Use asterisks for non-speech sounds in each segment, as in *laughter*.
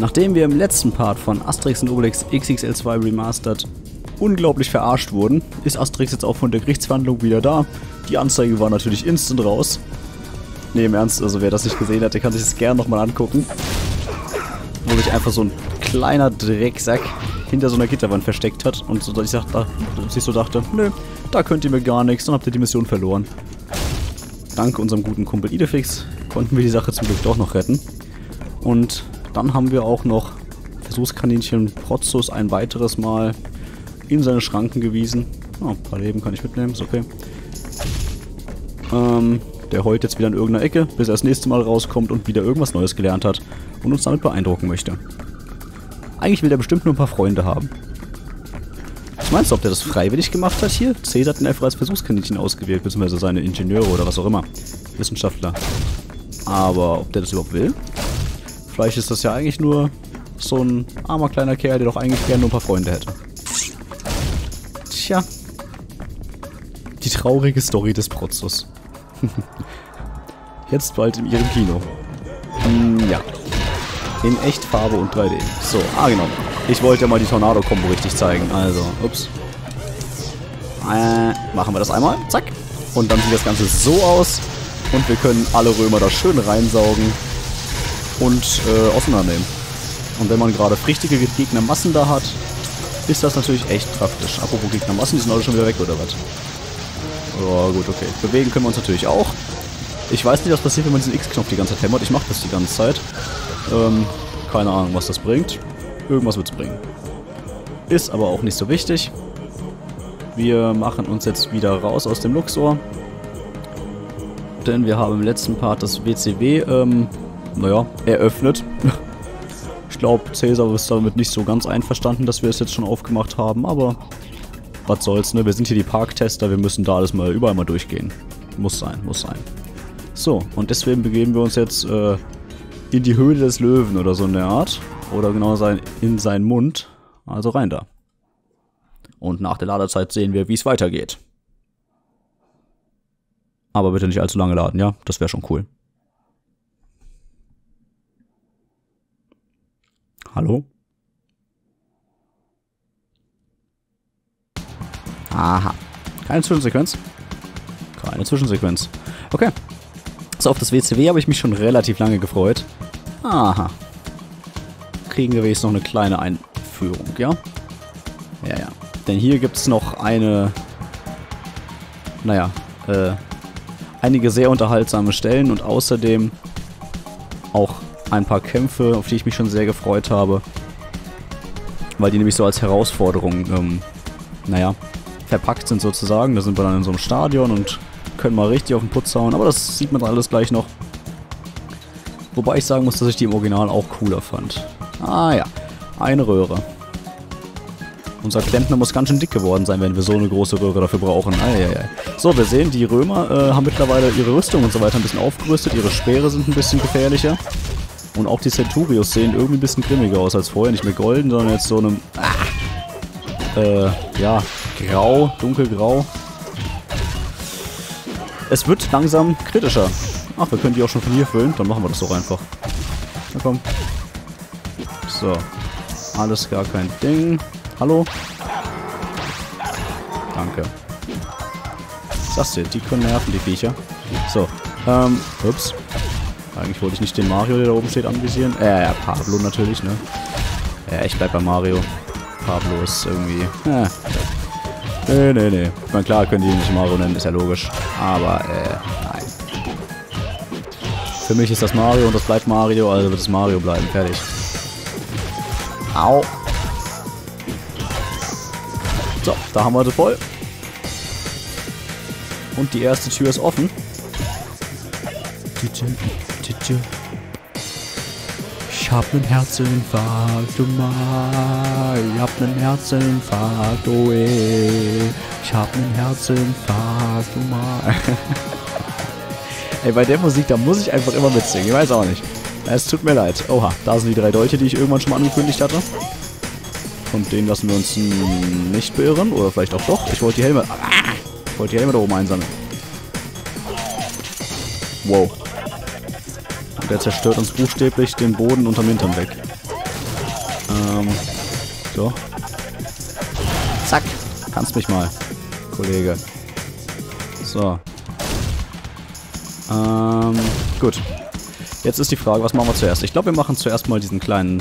Nachdem wir im letzten Part von Asterix und Obelix XXL2 Remastered unglaublich verarscht wurden, ist Asterix jetzt auch von der Gerichtsverhandlung wieder da. Die Anzeige war natürlich instant raus. Ne, im Ernst, also wer das nicht gesehen hat, der kann sich das gerne nochmal angucken. Wo sich einfach so ein kleiner Drecksack hinter so einer Gitterwand versteckt hat und so, ich dachte, sich so dachte, nö, da könnt ihr mir gar nichts, dann habt ihr die Mission verloren. Dank unserem guten Kumpel Idefix konnten wir die Sache zum Glück doch noch retten. Und dann haben wir auch noch Versuchskaninchen Protzus ein weiteres Mal in seine Schranken gewiesen. Oh, ein paar Leben kann ich mitnehmen, ist okay. Ähm, der heult jetzt wieder in irgendeiner Ecke, bis er das nächste Mal rauskommt und wieder irgendwas Neues gelernt hat und uns damit beeindrucken möchte. Eigentlich will er bestimmt nur ein paar Freunde haben. Was meinst du, ob der das freiwillig gemacht hat hier? Cäsar hat ihn einfach als Versuchskaninchen ausgewählt, beziehungsweise seine Ingenieure oder was auch immer. Wissenschaftler. Aber ob der das überhaupt will? Vielleicht ist das ja eigentlich nur so ein armer kleiner Kerl, der doch eigentlich gerne nur ein paar Freunde hätte. Tja. Die traurige Story des Prozess. *laughs* Jetzt bald in ihrem Kino. Hm, ja. In Echtfarbe und 3D. So, ah genau. Ich wollte ja mal die Tornado-Kombo richtig zeigen. Also, ups. Äh, machen wir das einmal. Zack. Und dann sieht das Ganze so aus. Und wir können alle Römer da schön reinsaugen und äh, auseinandernehmen. Und wenn man gerade richtige Gegnermassen da hat, ist das natürlich echt praktisch. Apropos Gegnermassen, die sind alle schon wieder weg, oder was? Oh, gut, okay. Bewegen können wir uns natürlich auch. Ich weiß nicht, was passiert, wenn man diesen X-Knopf die ganze Zeit hämmert. Ich mache das die ganze Zeit. Ähm, keine Ahnung, was das bringt. Irgendwas wird es bringen. Ist aber auch nicht so wichtig. Wir machen uns jetzt wieder raus aus dem Luxor. Denn wir haben im letzten Part das WCW, ähm, naja, eröffnet. ich glaube, Cäsar ist damit nicht so ganz einverstanden, dass wir es jetzt schon aufgemacht haben, aber was soll's, ne? Wir sind hier die Parktester, wir müssen da alles mal überall mal durchgehen. Muss sein, muss sein. So, und deswegen begeben wir uns jetzt äh, in die Höhle des Löwen oder so in der Art. Oder genau sein, in seinen Mund. Also rein da. Und nach der Ladezeit sehen wir, wie es weitergeht. Aber bitte nicht allzu lange laden, ja? Das wäre schon cool. Hallo? Aha. Keine Zwischensequenz. Keine Zwischensequenz. Okay. So, auf das WCW habe ich mich schon relativ lange gefreut. Aha. Kriegen wir jetzt noch eine kleine Einführung, ja? Ja, ja. Denn hier gibt es noch eine... Naja, äh... Einige sehr unterhaltsame Stellen und außerdem auch ein paar Kämpfe, auf die ich mich schon sehr gefreut habe. Weil die nämlich so als Herausforderung, ähm, naja, verpackt sind sozusagen. Da sind wir dann in so einem Stadion und können mal richtig auf den Putz hauen. Aber das sieht man dann alles gleich noch. Wobei ich sagen muss, dass ich die im Original auch cooler fand. Ah ja, eine Röhre. Unser Klempner muss ganz schön dick geworden sein, wenn wir so eine große Röhre dafür brauchen. Eieiei. So, wir sehen, die Römer äh, haben mittlerweile ihre Rüstung und so weiter ein bisschen aufgerüstet. Ihre Speere sind ein bisschen gefährlicher. Und auch die Centurios sehen irgendwie ein bisschen grimmiger aus als vorher. Nicht mehr golden, sondern jetzt so einem... Ah, äh, ja, grau, dunkelgrau. Es wird langsam kritischer. Ach, wir können die auch schon von hier füllen. Dann machen wir das doch einfach. Na komm. So. Alles gar kein Ding. Hallo? Danke. Was ist Die können nerven, die Viecher. So. Ähm, ups. Eigentlich wollte ich nicht den Mario, der da oben steht, anvisieren. Äh, ja, Pablo natürlich, ne? Ja, ich bleib bei Mario. Pablo ist irgendwie... Äh. Nee, nee, nee. Ich meine, klar können die nicht Mario nennen, ist ja logisch. Aber, äh, nein. Für mich ist das Mario und das bleibt Mario, also wird es Mario bleiben. Fertig. Au. So, da haben wir sie voll. Und die erste Tür ist offen. Ich hab nen Herzinfarkt, du mal. Ich hab nen Herzinfarkt, oh ey. Ich hab nen Herzinfarkt, du mal. *laughs* Ey, bei der Musik, da muss ich einfach immer mitsingen. Ich weiß auch nicht. Es tut mir leid. Oha, da sind die drei Dolche, die ich irgendwann schon mal angekündigt hatte. Und denen lassen wir uns nicht beirren. Oder vielleicht auch doch. Ich wollte die Helme... Ich wollte die Helme da oben einsammeln. Wow. Der zerstört uns buchstäblich den Boden unterm Hintern weg. Ähm, so. Zack. Kannst mich mal, Kollege. So. Ähm, gut. Jetzt ist die Frage, was machen wir zuerst? Ich glaube, wir machen zuerst mal diesen kleinen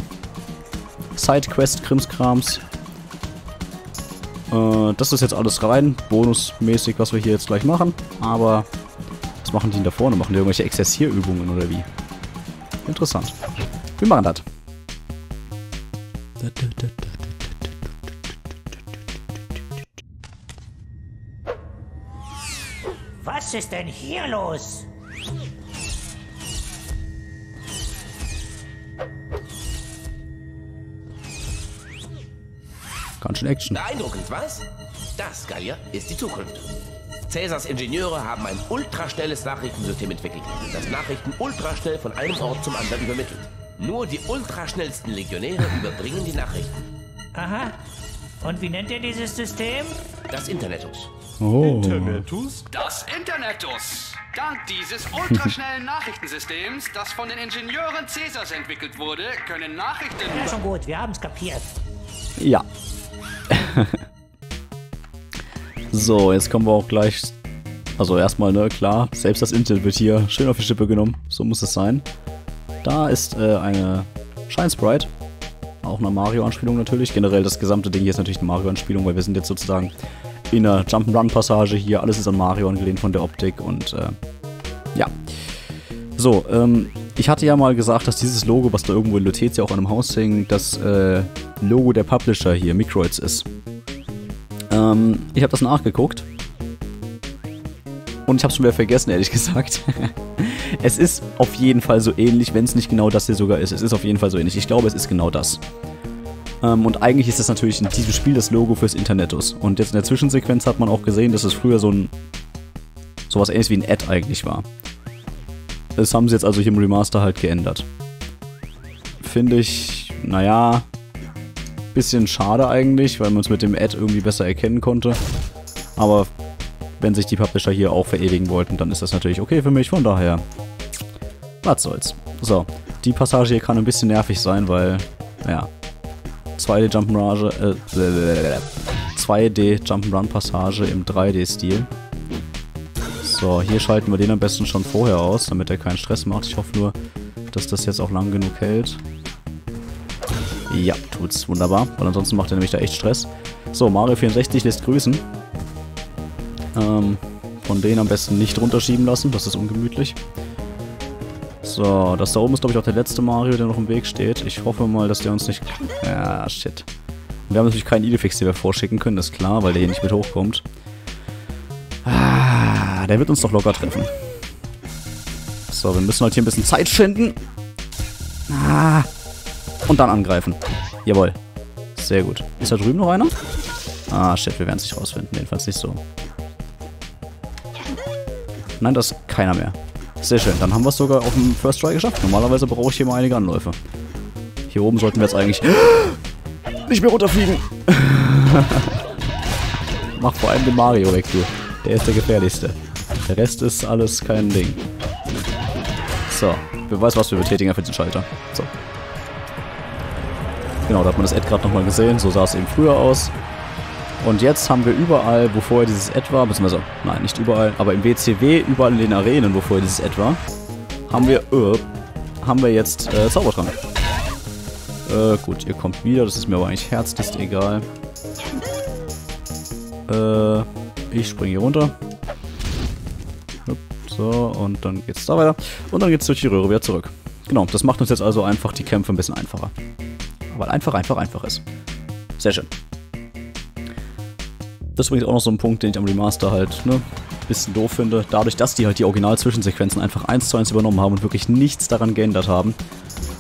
Sidequest-Krimskrams. Äh, das ist jetzt alles rein, bonusmäßig, was wir hier jetzt gleich machen. Aber was machen die denn da vorne? Machen die irgendwelche Exerzierübungen oder wie? Interessant. Wir machen das. Was ist denn hier los? Ganz schön Action. Beeindruckend, was? Das, Gallier, ist die Zukunft. Cäsars Ingenieure haben ein ultraschnelles Nachrichtensystem entwickelt, das Nachrichten ultraschnell von einem Ort zum anderen übermittelt. Nur die ultraschnellsten Legionäre *laughs* überbringen die Nachrichten. Aha. Und wie nennt ihr dieses System? Das Internetus. Oh. Das Internetus. Dank dieses ultraschnellen *laughs* Nachrichtensystems, das von den Ingenieuren Cäsars entwickelt wurde, können Nachrichten Ja, schon gut, wir haben's kapiert. Ja. *laughs* so, jetzt kommen wir auch gleich. Also erstmal, ne, klar, selbst das Intel wird hier schön auf die Schippe genommen. So muss es sein. Da ist äh, eine Shine Sprite. Auch eine Mario-Anspielung natürlich. Generell das gesamte Ding hier ist natürlich eine Mario-Anspielung, weil wir sind jetzt sozusagen in einer Jump'n'Run-Passage hier. Alles ist an Mario angelehnt von der Optik und äh, ja. So, ähm, ich hatte ja mal gesagt, dass dieses Logo, was da irgendwo in Lutetia auch an einem Haus hängt, das äh, Logo der Publisher hier, Microids, ist. Ähm, ich habe das nachgeguckt. Und ich habe schon wieder vergessen, ehrlich *laughs* gesagt. es ist auf jeden Fall so ähnlich, wenn es nicht genau das hier sogar ist. Es ist auf jeden Fall so ähnlich. Ich glaube, es ist genau das. Ähm, und eigentlich ist das natürlich in diesem Spiel das Logo fürs Internetus. Und jetzt in der Zwischensequenz hat man auch gesehen, dass es früher so ein sowas ähnliches wie ein Ad eigentlich war. Das haben sie jetzt also hier im Remaster halt geändert. Finde ich, naja, bisschen schade eigentlich, weil man es mit dem Ad irgendwie besser erkennen konnte. Aber wenn sich die Publisher hier auch verewigen wollten, dann ist das natürlich okay für mich, von daher, was soll's. So, die Passage hier kann ein bisschen nervig sein, weil, ja, 2D Jump'n'Run, äh, 2D Jump'n'Run Passage im 3D-Stil. So, hier schalten wir den am besten schon vorher aus, damit er keinen Stress macht. Ich hoffe nur, dass das jetzt auch lang genug hält. Ja, tut's wunderbar, weil ansonsten macht er nämlich da echt Stress. So, Mario 64 lässt grüßen. Ähm, von denen am besten nicht runterschieben lassen, das ist ungemütlich. So, das da oben ist glaube ich auch der letzte Mario, der noch im Weg steht. Ich hoffe mal, dass der uns nicht... Ja, shit. Wir haben natürlich keinen Idefix, den wir vorschicken können, ist klar, weil der hier nicht mit hochkommt. Ah, der wird uns doch locker treffen. So, wir müssen halt hier ein bisschen Zeit schinden. Ah. Und dann angreifen. Jawohl. Sehr gut. Ist da drüben noch einer? Ah, shit, wir werden es nicht rausfinden. Jedenfalls nicht so. Nein, da ist keiner mehr. Sehr schön. Dann haben wir es sogar auf dem First Try geschafft. Normalerweise brauche ich hier mal einige Anläufe. Hier oben sollten wir jetzt eigentlich *gasps* nicht mehr runterfliegen. *laughs* Mach vor allem den Mario weg, du. Der ist der gefährlichste. Der Rest ist alles kein Ding. So. Wer weiß, was wir betätigen für den Schalter. So. Genau, da hat man das Ad gerade nochmal gesehen. So sah es eben früher aus. Und jetzt haben wir überall, wo vorher dieses Ad war, beziehungsweise, nein, nicht überall, aber im WCW, überall in den Arenen, wo vorher dieses Ad war, haben wir, äh, haben wir jetzt äh, Zaubertrank. Äh, gut, ihr kommt wieder, das ist mir aber eigentlich herzlichst egal. Äh, ich springe hier runter. So, und dann geht's da weiter. Und dann geht's durch die Röhre wieder zurück. Genau, das macht uns jetzt also einfach die Kämpfe ein bisschen einfacher. Weil einfach, einfach, einfach ist. Sehr schön. Das ist übrigens auch noch so ein Punkt, den ich am Remaster halt, ne, bisschen doof finde. Dadurch, dass die halt die Original-Zwischensequenzen einfach eins zu eins übernommen haben und wirklich nichts daran geändert haben,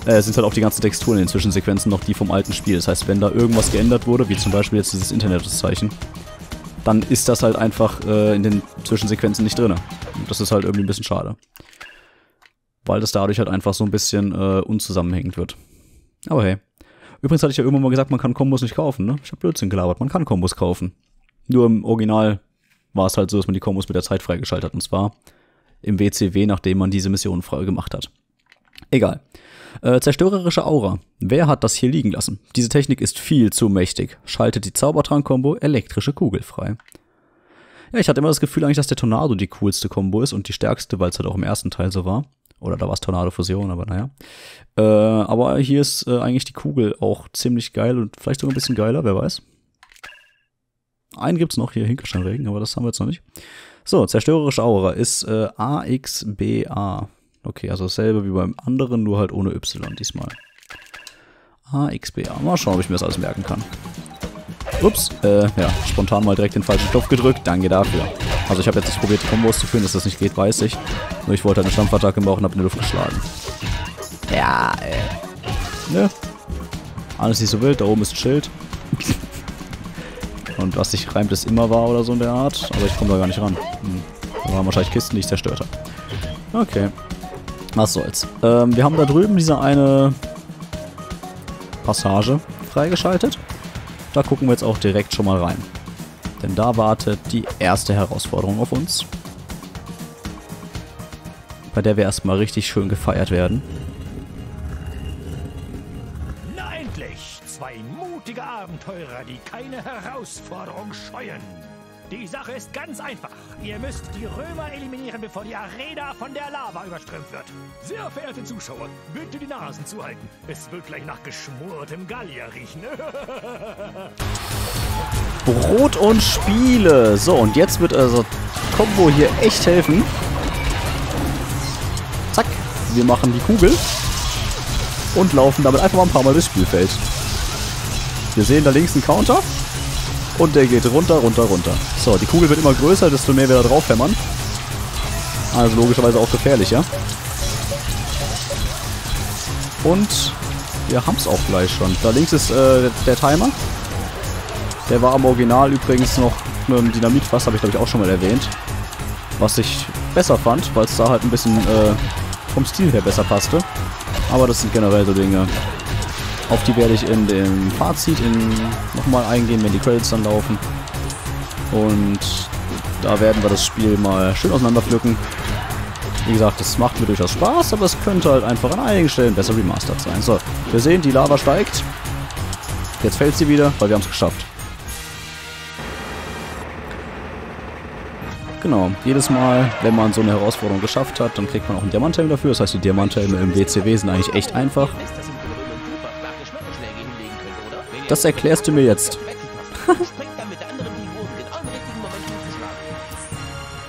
äh, sind halt auch die ganzen Texturen in den Zwischensequenzen noch die vom alten Spiel. Das heißt, wenn da irgendwas geändert wurde, wie zum Beispiel jetzt dieses Internet-Zeichen, dann ist das halt einfach äh, in den Zwischensequenzen nicht drin. Und das ist halt irgendwie ein bisschen schade. Weil das dadurch halt einfach so ein bisschen äh, unzusammenhängend wird. Aber hey. Übrigens hatte ich ja irgendwann mal gesagt, man kann Kombos nicht kaufen, ne? Ich habe Blödsinn gelabert, man kann Kombos kaufen. Nur im Original war es halt so, dass man die Kombos mit der Zeit freigeschaltet hat. Und zwar im WCW, nachdem man diese Mission frei gemacht hat. Egal. Äh, zerstörerische Aura. Wer hat das hier liegen lassen? Diese Technik ist viel zu mächtig. Schaltet die Zaubertrank-Kombo elektrische Kugel frei. Ja, ich hatte immer das Gefühl eigentlich, dass der Tornado die coolste Kombo ist und die stärkste, weil es halt auch im ersten Teil so war. Oder da war es Tornado-Fusion, aber naja. Äh, aber hier ist äh, eigentlich die Kugel auch ziemlich geil und vielleicht sogar ein bisschen geiler, wer weiß. Einen gibt's noch hier, Hinkelsteinregen, aber das haben wir jetzt noch nicht. So, zerstörerische Aura ist äh, AXBA. Okay, also dasselbe wie beim anderen, nur halt ohne Y diesmal. AXBA. Mal schauen, ob ich mir das alles merken kann. Ups, äh, ja, spontan mal direkt den falschen Knopf gedrückt. Danke dafür. Also ich habe jetzt nicht probiert, die Kombos zu führen, dass das nicht geht, weiß ich. Nur ich wollte eine Stampfattacke machen und habe in die Luft geschlagen. Ja, äh. Ne? Alles nicht so wild, da oben ist ein Schild. und was sich reimt, ist immer wahr oder so in der Art. Aber ich komme da gar nicht ran. Hm. Da waren wahrscheinlich Kisten, die ich zerstört habe. Okay. Was soll's. Ähm, wir haben da drüben diese eine Passage freigeschaltet. Da gucken wir jetzt auch direkt schon mal rein. Denn da wartet die erste Herausforderung auf uns. Bei der wir erstmal richtig schön gefeiert werden. Na endlich! Zwei mutige Abenteurer, die keine Herausforderung scheuen. Die Sache ist ganz einfach. Ihr müsst die Römer eliminieren, bevor die Arena von der Lava überströmt wird. Sehr verehrte Zuschauer, bitte die Nasen zuhalten. Es wird gleich nach geschmortem Gallier riechen. *laughs* Brot und Spiele. So, und jetzt wird also Combo hier echt helfen. Zack. Wir machen die Kugel. Und laufen damit einfach mal ein paar Mal durchs Spielfeld. Wir sehen da links einen Counter. Und der geht runter, runter, runter. So, die Kugel wird immer größer, desto mehr wir da drauf hämmern. Also logischerweise auch gefährlicher. Und wir haben es auch gleich schon. Da links ist äh, der Timer. Der war am Original übrigens noch mit einem Dynamitfass, habe ich glaube ich auch schon mal erwähnt. Was ich besser fand, weil es da halt ein bisschen äh, vom Stil her besser passte. Aber das sind generell so Dinge, auf die werde ich in dem Fazit nochmal eingehen, wenn die Credits dann laufen. Und da werden wir das Spiel mal schön auseinanderpflücken. Wie gesagt, es macht mir durchaus Spaß, aber es könnte halt einfach an einigen Stellen besser remastered sein. So, wir sehen, die Lava steigt. Jetzt fällt sie wieder, weil wir haben es geschafft. Genau, jedes Mal, wenn man so eine Herausforderung geschafft hat, dann kriegt man auch einen Diamanthelm dafür. Das heißt, die Diamanthelme im WCW sind eigentlich echt einfach. Das erklärst du mir jetzt. *laughs*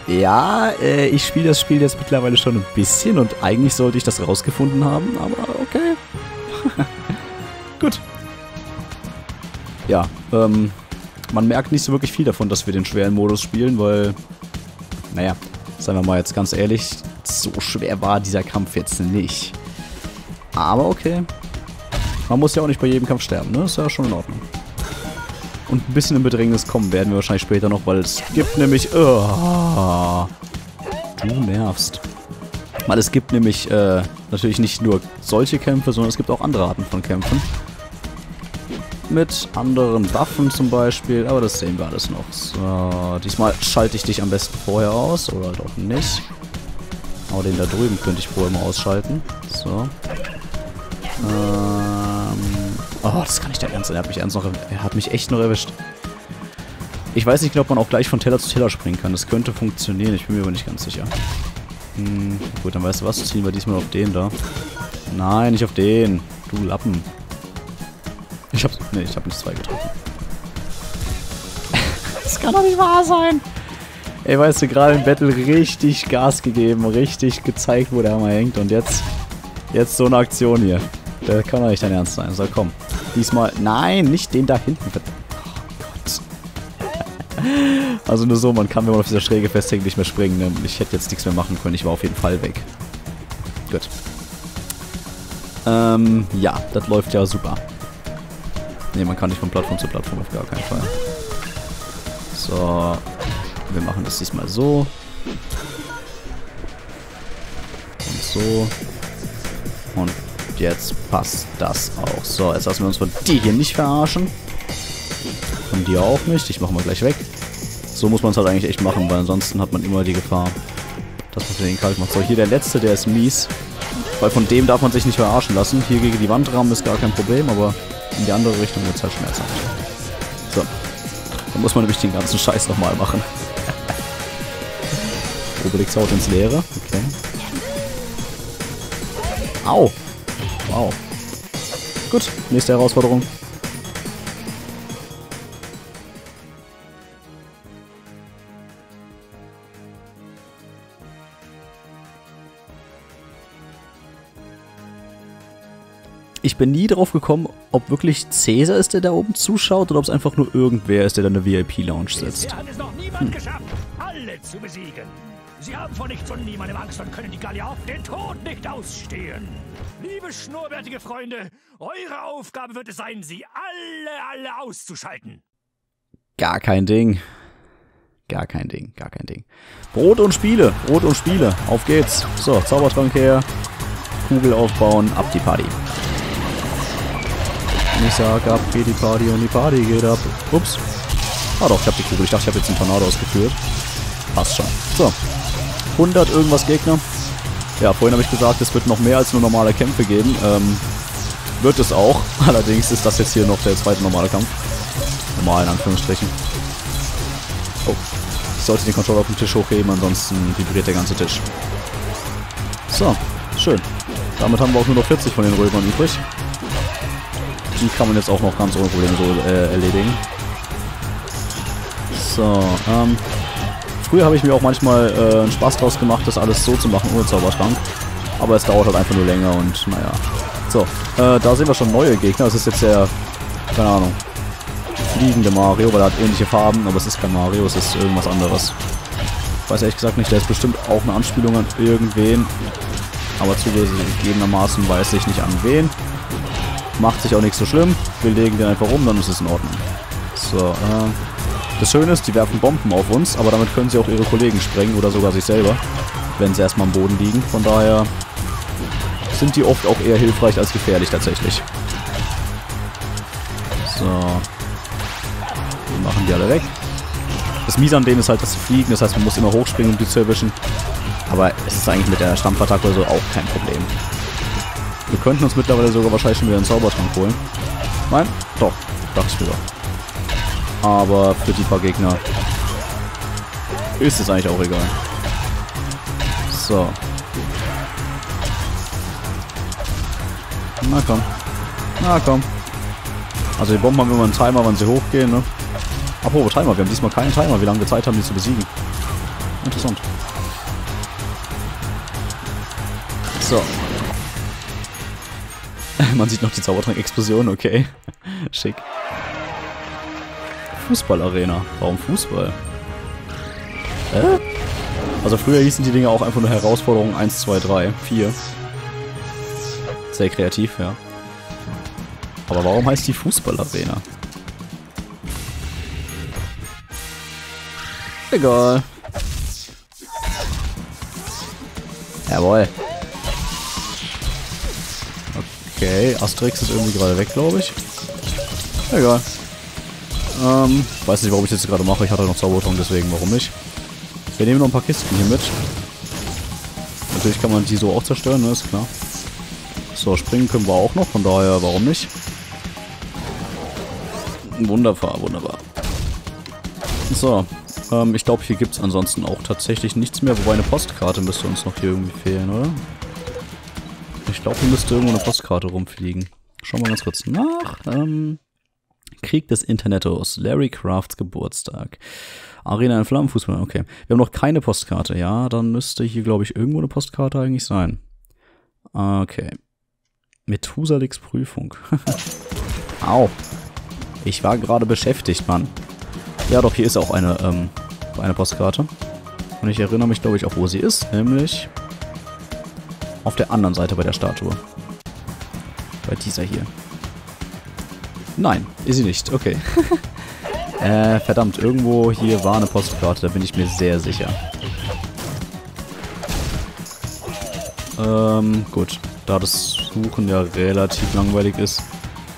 ja, äh, ich spiele das Spiel jetzt mittlerweile schon ein bisschen und eigentlich sollte ich das rausgefunden haben, aber okay. *laughs* Gut. Ja, ähm, man merkt nicht so wirklich viel davon, dass wir den schweren Modus spielen, weil, naja, seien wir mal jetzt ganz ehrlich, so schwer war dieser Kampf jetzt nicht. Aber okay, man muss ja auch nicht bei jedem Kampf sterben, ne? Ist ja schon in Ordnung. Und ein bisschen in Bedrängnis kommen werden wir wahrscheinlich später noch, weil es gibt nämlich... Oh, du nervst. Weil es gibt nämlich äh, natürlich nicht nur solche Kämpfe, sondern es gibt auch andere Arten von Kämpfen. Mit anderen Waffen zum Beispiel, aber das sehen wir alles noch. So, diesmal schalte ich dich am besten vorher aus, oder doch nicht. Aber den da drüben könnte ich vorher mal ausschalten. So. Ähm, oh, das kann nicht der Ernst sein. Er hat mich ernst noch, er hat mich echt noch erwischt. Ich weiß nicht ob man auch gleich von Teller zu Teller springen kann. Das könnte funktionieren, ich bin mir aber nicht ganz sicher. Hm, gut, dann weißt du was, ziehen wir diesmal auf den da. Nein, nicht auf den. Du Lappen. Ich hab, nee, ich hab nicht zwei getroffen. *laughs* das kann doch nicht wahr sein. Ey, weißt du, gerade im Battle richtig Gas gegeben, richtig gezeigt, wo der Hammer hängt und jetzt, jetzt so eine Aktion hier. Der kann doch nicht dein Ernst sein. So, komm. Diesmal. Nein, nicht den da hinten. Oh Gott. *laughs* Also nur so, man kann, wenn man auf dieser Schräge festhängt, nicht mehr springen. Ne? Ich hätte jetzt nichts mehr machen können. Ich war auf jeden Fall weg. Gut. Ähm, ja, das läuft ja super. Ne, man kann nicht von Plattform zu Plattform auf gar keinen Fall. So. Wir machen das diesmal so. Und so. Und jetzt passt das auch. So, jetzt lassen wir uns von die hier nicht verarschen. Von dir auch nicht. Ich mache mal gleich weg. So muss man es halt eigentlich echt machen, weil ansonsten hat man immer die Gefahr, dass man den kalt macht. So, hier der letzte, der ist mies. Weil von dem darf man sich nicht verarschen lassen. Hier gegen die Wand rammen ist gar kein Problem, aber in die andere Richtung wird es halt schmerzhaft. So. Dann muss man nämlich den ganzen Scheiß nochmal machen. *laughs* Obelix haut ins Leere. Okay. Au. Wow. Gut, nächste Herausforderung. Ich bin nie drauf gekommen, ob wirklich Cäsar ist, der da oben zuschaut, oder ob es einfach nur irgendwer ist, der da eine VIP-Lounge sitzt. Bisher hat es noch niemand geschafft, alle zu besiegen. Sie haben vor nichts und niemandem Angst und können die Gallier den Tod nicht ausstehen. Liebe schnurrbärtige Freunde, eure Aufgabe wird es sein, sie alle, alle auszuschalten. Gar kein Ding. Gar kein Ding, gar kein Ding. Brot und Spiele, Brot und Spiele. Auf geht's. So, Zaubertrank her. Kugel aufbauen, ab die Party. Ich sag ab geht die Party und die Party geht ab. Ups. Ah doch, ich hab die Kugel. Ich dachte, ich habe jetzt einen Tornado ausgeführt. Passt schon. So. 100 irgendwas Gegner. Ja, vorhin habe ich gesagt, es wird noch mehr als nur normale Kämpfe geben. Ähm, wird es auch. *laughs* Allerdings ist das jetzt hier noch der zweite normale Kampf. Normal in Anführungsstrichen. Oh. Ich sollte den Controller auf den Tisch hochheben, ansonsten vibriert der ganze Tisch. So, schön. Damit haben wir auch nur noch 40 von den Römern übrig. Die kann man jetzt auch noch ganz ohne Probleme so äh, erledigen. So, ähm... Früher habe ich mir auch manchmal äh, einen Spaß draus gemacht, das alles so zu machen, ohne Zaubertrank. Aber es dauert halt einfach nur länger und naja. So, äh, da sehen wir schon neue Gegner. Das ist jetzt der, keine Ahnung, fliegende Mario, weil er hat ähnliche Farben, aber es ist kein Mario, es ist irgendwas anderes. Weiß ehrlich gesagt nicht, der ist bestimmt auch eine Anspielung an irgendwen. Aber zugegebenermaßen weiß ich nicht an wen. Macht sich auch nicht so schlimm. Wir legen den einfach um, dann ist es in Ordnung. So, äh, das Schöne ist, die werfen Bomben auf uns, aber damit können sie auch ihre Kollegen sprengen oder sogar sich selber, wenn sie erstmal am Boden liegen. Von daher sind die oft auch eher hilfreich als gefährlich tatsächlich. So. Wir machen die alle weg. Das Miese an denen ist halt, dass sie fliegen, das heißt, man muss immer hochspringen, um die zu erwischen. Aber es ist eigentlich mit der Stampfattacke oder so auch kein Problem. Wir könnten uns mittlerweile sogar wahrscheinlich schon wieder einen Zaubertrank holen. Nein? Doch. Dachte ich mir doch. Aber für die paar Gegner ist es eigentlich auch egal. So. Na komm. Na komm. Also die Bomben haben immer einen Timer, wann sie hochgehen, ne? Apropos Timer, wir haben diesmal keinen Timer, wie lange wir Zeit haben, die zu besiegen. Interessant. So. *laughs* Man sieht noch die Zaubertrank-Explosion, okay. *laughs* Schick. Fußballarena. Warum Fußball? Äh? Also früher hießen die Dinge auch einfach nur Herausforderung 1, 2, 3, 4. Sehr kreativ, ja. Aber warum heißt die Fußballarena? Egal. Jawohl. Okay, Asterix ist irgendwie gerade weg, glaube ich. Egal. Ähm, weiß nicht, warum ich das jetzt gerade mache. Ich hatte noch Zaubertrank, deswegen warum nicht. Wir nehmen noch ein paar Kisten hier mit. Natürlich kann man die so auch zerstören, ne? Ist klar. So, springen können wir auch noch, von daher warum nicht. Wunderbar, wunderbar. So, ähm, ich glaube, hier gibt es ansonsten auch tatsächlich nichts mehr. Wobei eine Postkarte müsste uns noch hier irgendwie fehlen, oder? Ich glaube, hier müsste irgendwo eine Postkarte rumfliegen. Schauen wir ganz kurz nach. Ähm, Krieg des Internetos. Larry Crafts Geburtstag. Arena in Flammenfußball. Okay. Wir haben noch keine Postkarte. Ja, dann müsste hier, glaube ich, irgendwo eine Postkarte eigentlich sein. Okay. Methusalix Prüfung. *laughs* Au. Ich war gerade beschäftigt, Mann. Ja, doch, hier ist auch eine, ähm, eine Postkarte. Und ich erinnere mich, glaube ich, auch, wo sie ist. Nämlich auf der anderen Seite bei der Statue. Bei dieser hier. Nein, ist sie nicht. Okay. *laughs* äh, verdammt, irgendwo hier war eine Postkarte, da bin ich mir sehr sicher. Ähm, gut. Da das Suchen ja relativ langweilig ist,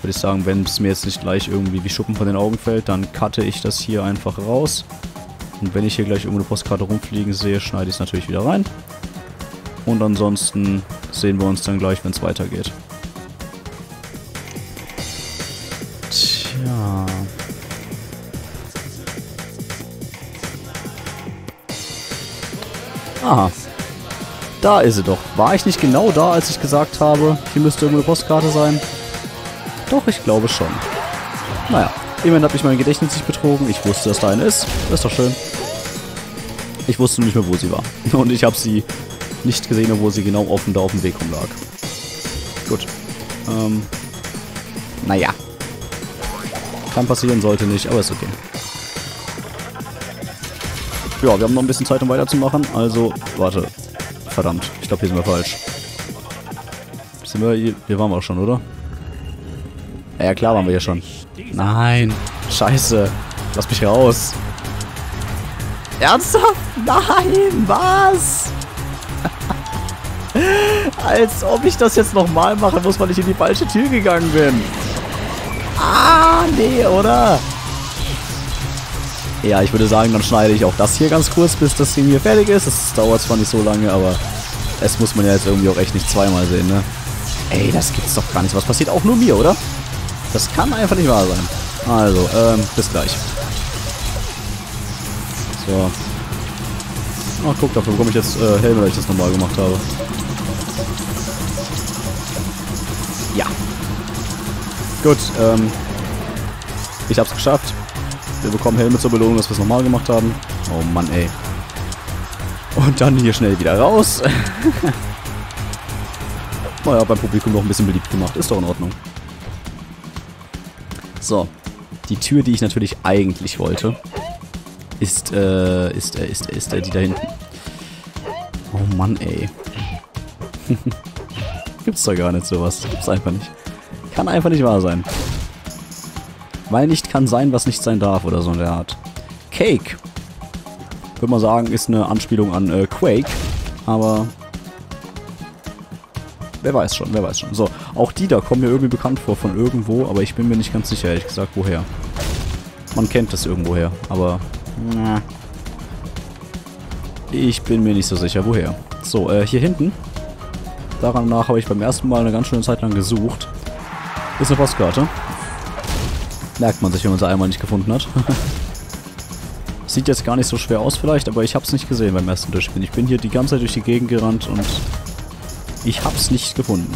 würde ich sagen, wenn es mir jetzt nicht gleich irgendwie wie Schuppen von den Augen fällt, dann cutte ich das hier einfach raus. Und wenn ich hier gleich irgendwo eine Postkarte rumfliegen sehe, schneide ich es natürlich wieder rein. Und ansonsten sehen wir uns dann gleich, wenn es weitergeht. Da ist sie doch. War ich nicht genau da, als ich gesagt habe, hier müsste irgendwo eine Postkarte sein? Doch, ich glaube schon. Naja, immerhin habe ich mein Gedächtnis nicht betrogen. Ich wusste, dass da eine ist. Das ist doch schön. Ich wusste nicht mehr, wo sie war. *laughs* Und ich habe sie nicht gesehen, obwohl sie genau offen da auf dem Weg rumlag. Gut. Ähm. Naja. Kann passieren, sollte nicht, aber ist okay. Ja, wir haben noch ein bisschen Zeit, um weiterzumachen. Also, warte. Verdammt, ich glaube, hier sind wir falsch. Sind wir hier? Hier waren wir auch schon, oder? Ja, ja, klar waren wir hier schon. Nein. Scheiße. Lass mich raus. Ernsthaft? Nein, was? *laughs* Als ob ich das jetzt nochmal mache, muss, weil ich in die falsche Tür gegangen bin. Ah, nee, oder? Ja, ich würde sagen, dann schneide ich auch das hier ganz kurz, bis das Ding hier fertig ist. Das dauert zwar nicht so lange, aber es muss man ja jetzt irgendwie auch echt nicht zweimal sehen, ne? Ey, das gibt's doch gar nicht. Was passiert auch nur mir, oder? Das kann einfach nicht wahr sein. Also, ähm, bis gleich. So. Ach, guck, dafür bekomme ich jetzt äh, Helme, weil ich das normal gemacht habe. Ja. Gut, ähm. Ich hab's geschafft. Wir bekommen Helme zur Belohnung, dass wir es normal gemacht haben. Oh Mann, ey. Und dann hier schnell wieder raus. *laughs* naja, beim Publikum noch ein bisschen beliebt gemacht. Ist doch in Ordnung. So. Die Tür, die ich natürlich eigentlich wollte, ist, äh, ist, äh, ist, ist, äh, die da hinten. Oh Mann, ey. *laughs* Gibt's da gar nicht sowas. Gibt's einfach nicht. Kann einfach nicht wahr sein. Weil nicht kann sein, was nicht sein darf oder so in der Art. Cake. Würde man sagen, ist eine Anspielung an äh, Quake. Aber... Wer weiß schon, wer weiß schon. So, auch die da kommen mir irgendwie bekannt vor von irgendwo, aber ich bin mir nicht ganz sicher, ehrlich gesagt, woher. Man kennt das irgendwoher, aber... Na, ich bin mir nicht so sicher, woher. So, äh, hier hinten. Daran nach habe ich beim ersten Mal eine ganz schöne Zeit lang gesucht. Ist eine Postkarte. Merkt man sich, wenn man sie einmal nicht gefunden hat. *laughs* Sieht jetzt gar nicht so schwer aus vielleicht, aber ich habe es nicht gesehen beim ersten Durchspielen. Ich bin hier die ganze Zeit durch die Gegend gerannt und ich habe es nicht gefunden.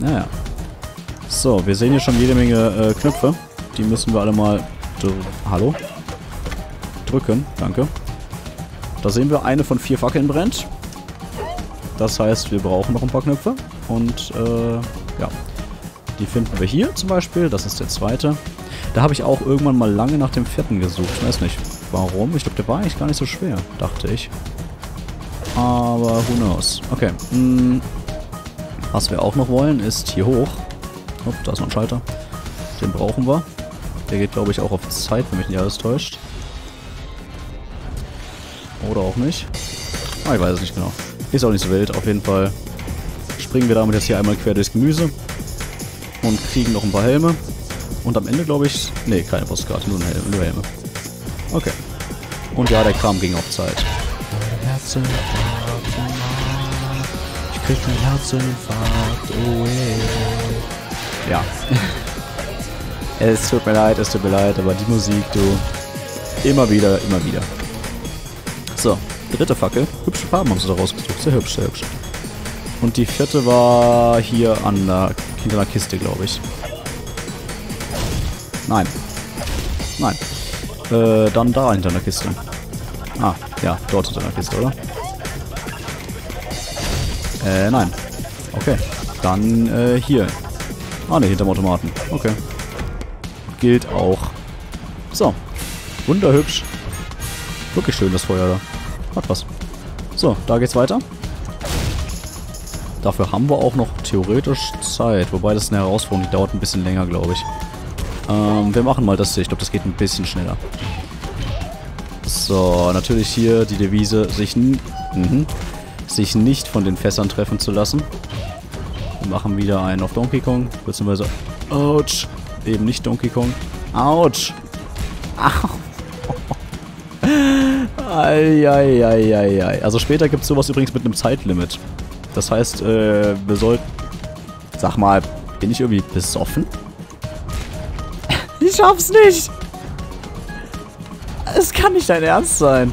Naja. So, wir sehen hier schon jede Menge äh, Knöpfe. Die müssen wir alle mal... Hallo? Drücken, danke. Da sehen wir, eine von vier Fackeln brennt. Das heißt, wir brauchen noch ein paar Knöpfe. Und, äh, ja. Die finden wir hier zum Beispiel. Das ist der zweite. Da habe ich auch irgendwann mal lange nach dem vierten gesucht. Ich weiß nicht, warum. Ich glaube, der war eigentlich gar nicht so schwer, dachte ich. Aber who knows. Okay. Hm. Was wir auch noch wollen, ist hier hoch. Oh, da ist noch ein Schalter. Den brauchen wir. Der geht, glaube ich, auch auf Zeit, wenn mich nicht alles täuscht. Oder auch nicht. Ah, ich weiß es nicht genau. Ist auch nicht so wild. Auf jeden Fall springen wir damit jetzt hier einmal quer durchs Gemüse kriegen noch ein paar Helme. Und am Ende glaube ich... Ne, keine Postkarte, nur, Helme, nur Helme. Okay. Und ja, der Kram ging auf Zeit. Ich krieg einen Herzinfarkt, oh yeah. Ja. *laughs* es tut mir leid, es tut mir leid, aber die Musik, du... Immer wieder, immer wieder. So, dritte Fackel. Hübsche Farben haben sie da rausgesucht. Sehr hübsch, sehr hübsch. Und die vierte war hier an der, hinter der Kiste, glaube ich. Nein. Nein. Äh, dann da hinter der Kiste. Ah, ja, dort hinter der Kiste, oder? Äh, nein. Okay. Dann, äh, hier. Ah, ne, hinterm Automaten. Okay. Gilt auch. So. Wunderhübsch. Wirklich schön, das Feuer da. Hat was. So, da geht's weiter. Dafür haben wir auch noch theoretisch Zeit. Wobei das eine Herausforderung, die dauert ein bisschen länger, glaube ich. Ähm, wir machen mal das hier. Ich glaube, das geht ein bisschen schneller. So, natürlich hier die Devise, sich, mhm, sich nicht von den Fässern treffen zu lassen. Wir machen wieder einen auf Donkey Kong. Beziehungsweise, ouch, eben nicht Donkey Kong. Ouch. Au. *laughs* Eieieiei. Also später gibt es sowas übrigens mit einem Zeitlimit. Das heißt, äh, wir sollten... Sag mal, bin ich irgendwie besoffen? Ich schaff's nicht! Es kann nicht dein Ernst sein.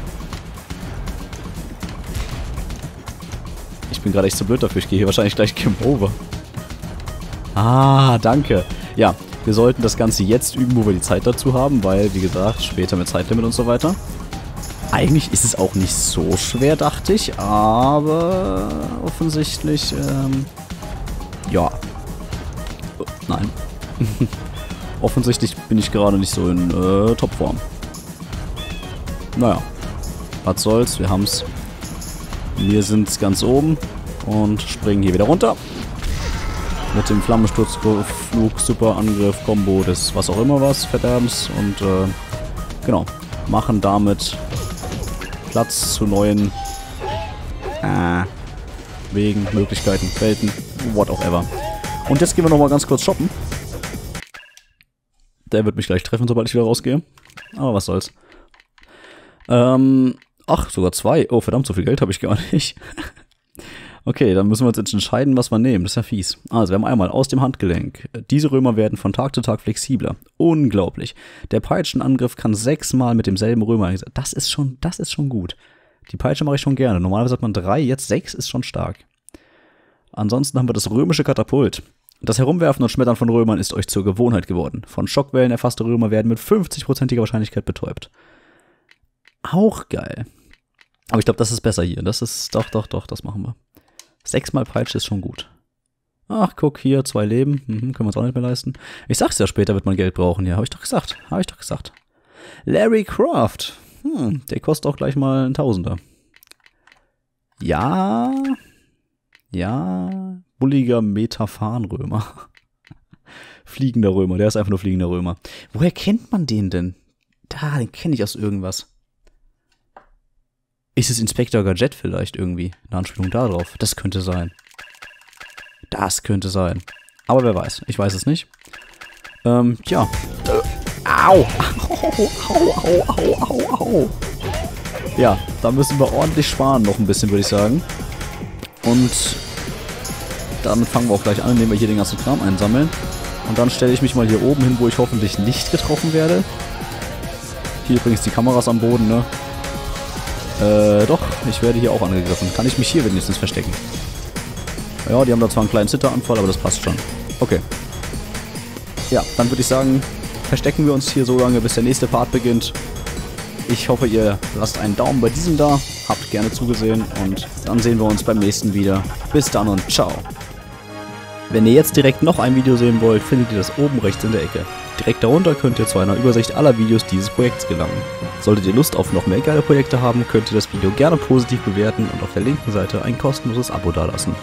Ich bin gerade echt zu blöd dafür. Ich gehe hier wahrscheinlich gleich Game Over. Ah, danke. Ja, wir sollten das Ganze jetzt üben, wo wir die Zeit dazu haben, weil, wie gesagt, später mit Zeitlimit und so weiter. Eigentlich ist es auch nicht so schwer, dachte ich, aber offensichtlich, ähm, ja. Nein. *laughs* offensichtlich bin ich gerade nicht so in äh, Topform. Naja, was soll's, wir haben's. Wir sind ganz oben und springen hier wieder runter. Mit dem Flammensturzflug, Superangriff, Combo des was auch immer was, Verderbens und äh, genau, machen damit Platz zu neuen äh, Wegen, Möglichkeiten, Welten, what auch ever. Und jetzt gehen wir nochmal ganz kurz shoppen. Der wird mich gleich treffen, sobald ich wieder rausgehe. Aber was soll's. Ähm, ach, sogar zwei. Oh, verdammt, so viel Geld habe ich gar nicht. *laughs* okay, dann müssen wir uns jetzt entscheiden, was wir nehmen. Das ist ja fies. Also, wir haben einmal aus dem Handgelenk. Diese Römer werden von Tag zu Tag flexibler. Unglaublich. Der Peitschenangriff kann sechsmal mit demselben Römer. Das ist schon, das ist schon gut. Die Peitsche mache ich schon gerne. Normalerweise hat man drei, jetzt sechs ist schon stark. Ansonsten haben wir das römische Katapult. Das Herumwerfen und Schmettern von Römern ist euch zur Gewohnheit geworden. Von Schockwellen erfasste Römer werden mit 50%iger Wahrscheinlichkeit betäubt. Auch geil. Aber ich glaube, das ist besser hier. Das ist, doch, doch, doch, das machen wir. Sechsmal Peitsche ist schon gut. Ach, guck, hier, zwei Leben. Mhm, können wir uns auch nicht mehr leisten. Ich sag's ja, später wird man Geld brauchen. Ja, habe ich doch gesagt. Habe ich doch gesagt. Larry Croft. Hm, der kostet auch gleich mal ein Tausender. Ja. Ja. Bulliger Metaphanrömer. *laughs* fliegender Römer. Der ist einfach nur fliegender Römer. Woher kennt man den denn? Da, den kenne ich aus irgendwas. Ist es Inspector Gadget vielleicht irgendwie? Eine Anspielung darauf. Das könnte sein. Das könnte sein. Aber wer weiß. Ich weiß es nicht. Ähm, tja. Äh, au! *laughs* Au, au, au, au, au, au. Ja, da müssen wir ordentlich sparen noch ein bisschen, würde ich sagen. Und damit fangen wir auch gleich an, indem wir hier den ganzen Kram einsammeln. Und dann stelle ich mich mal hier oben hin, wo ich hoffentlich nicht getroffen werde. Hier übrigens die Kameras am Boden, ne? Äh, doch, ich werde hier auch angegriffen. Kann ich mich hier wenigstens verstecken? Ja, die haben da zwar einen kleinen Zitteranfall, aber das passt schon. Okay. Ja, dann würde ich sagen, verstecken wir uns hier so lange, bis der nächste Part beginnt. Ich hoffe, ihr lasst einen Daumen bei diesem da, habt gerne zugesehen und dann sehen wir uns beim nächsten wieder. Bis dann und ciao. Wenn ihr jetzt direkt noch ein Video sehen wollt, findet ihr das oben rechts in der Ecke. Direkt darunter könnt ihr zu einer Übersicht aller Videos dieses Projekts gelangen. Solltet ihr Lust auf noch mehr geile Projekte haben, könnt ihr das Video gerne positiv bewerten und auf der linken Seite ein kostenloses Abo dalassen.